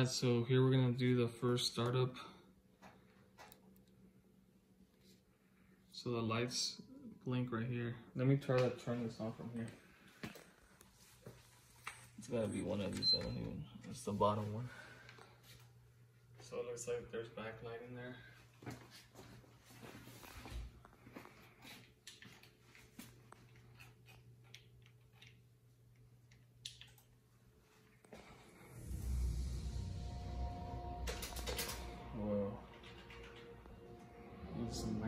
Alright, so here we're gonna do the first startup. So the lights blink right here. Let me try to turn this on from here. It's gotta be one of these, I don't even, it's the bottom one. So it looks like there's backlight in there.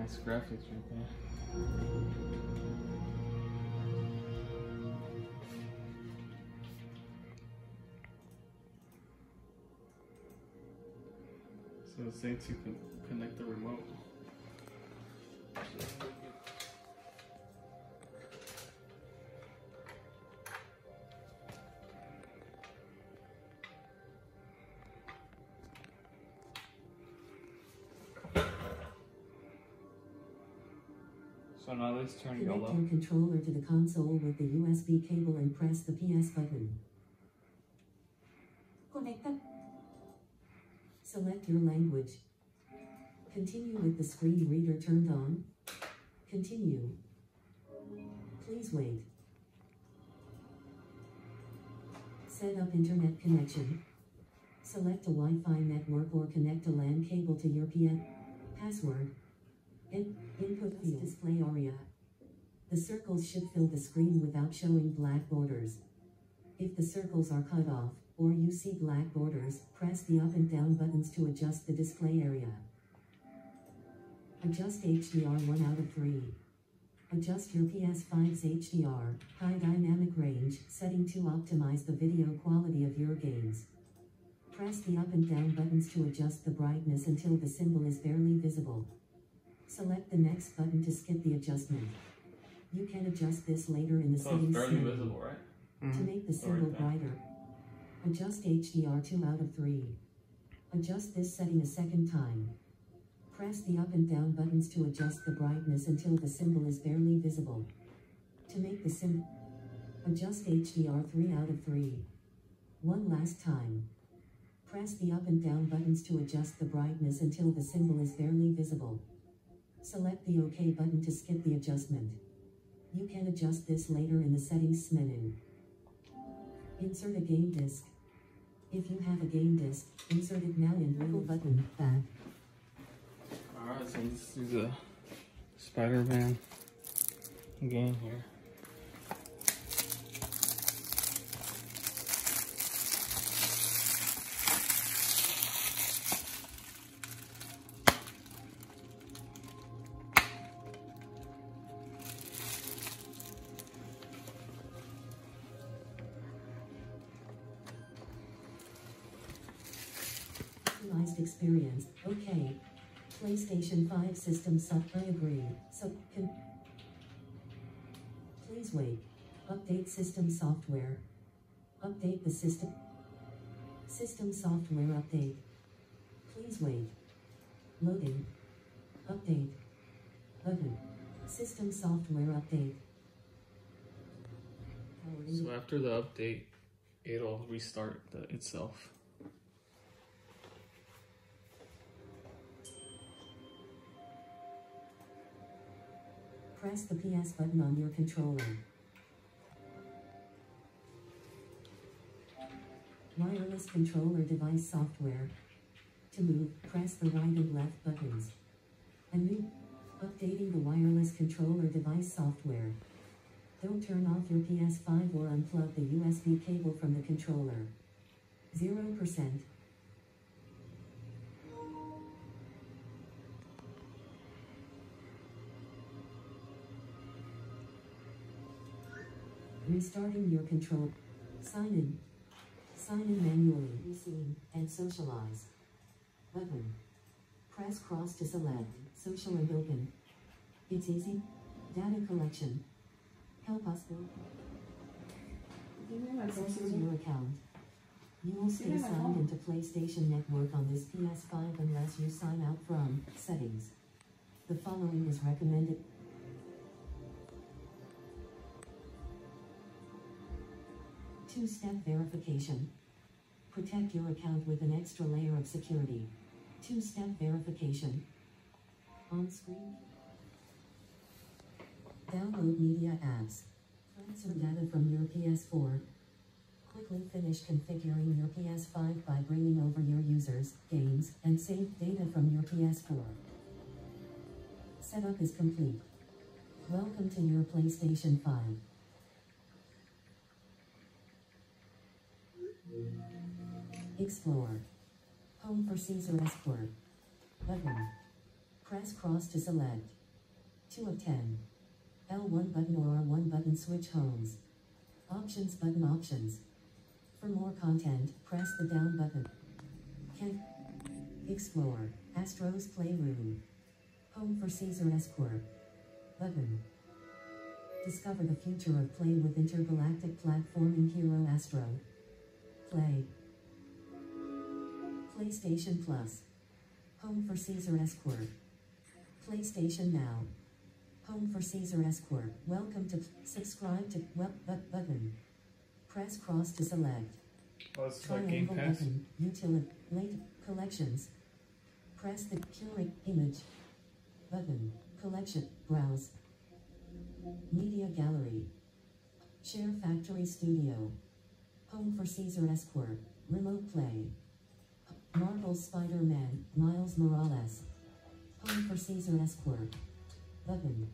Nice graphics right there. So it says you can connect the remote. So now let's turn Connect yellow. your controller to the console with the USB cable and press the PS button. Connected. Select your language. Continue with the screen reader turned on. Continue. Please wait. Set up internet connection. Select a Wi-Fi network or connect a LAN cable to your PS. Password. In- input field display area. The circles should fill the screen without showing black borders. If the circles are cut off, or you see black borders, press the up and down buttons to adjust the display area. Adjust HDR 1 out of 3. Adjust your PS5's HDR, high dynamic range, setting to optimize the video quality of your games. Press the up and down buttons to adjust the brightness until the symbol is barely visible. Select the next button to skip the adjustment. You can adjust this later in the So it's settings barely menu. visible, right? Mm-hmm. To make the So right symbol there. brighter, adjust HDR 2 out of 3. Adjust this setting a second time. Press the up and down buttons to adjust the brightness until the symbol is barely visible. To make the symbol, adjust HDR 3 out of 3. One last time. Press the up and down buttons to adjust the brightness until the symbol is barely visible. Select the OK button to skip the adjustment. You can adjust this later in the settings menu. Insert a game disc. If you have a game disc, insert it now in wiggle button back. Alright, so this is a Spider-Man game here. Experience. Okay. PlayStation 5 system sub. I agree. So can. Please wait. Update system software. Update the system. System software update. Please wait. Loading. Update. Button. System software update. So after the update, it'll restart the, itself. Press the PS button on your controller. Wireless controller device software. To move, press the right and left buttons. A new updating the wireless controller device software. Don't turn off your PS5 or unplug the USB cable from the controller. 0%. Restarting your control. Sign in. Sign in manually. Receive and socialize. Button. Press cross to select. Social and open. It's easy. Data collection. Help us build. Secure your account. You will stay signed into PlayStation Network on this PS5 unless you sign out from Settings. The following is recommended. Two-step verification. Protect your account with an extra layer of security. Two-step verification. On screen. Download media apps. Transfer data from your PS4. Quickly finish configuring your PS5 by bringing over your users, games, and save data from your PS4. Setup is complete. Welcome to your PlayStation 5. Explore. Home for Cesar Esquer. Button. Press cross to select. 2 of 10. L1 button or R1 button switch homes. Options button options. For more content, press the down button. Can Explore. Astro's Playroom. Home for Cesar Esquer. Button. Discover the future of play with intergalactic platforming hero Astro. Play. PlayStation Plus. Home for Cesar Esquer. PlayStation Now. Home for Cesar Esquer. Welcome to subscribe to well but button. Press cross to select. Oh, it's like Triangle button. Utility. Late collections. Press the curate image button. Collection. Browse. Media gallery. Share Factory Studio. Home for Cesar Esquer. Remote play. Marvel Spider-Man. Miles Morales. Home for Cesar Esquer. Button.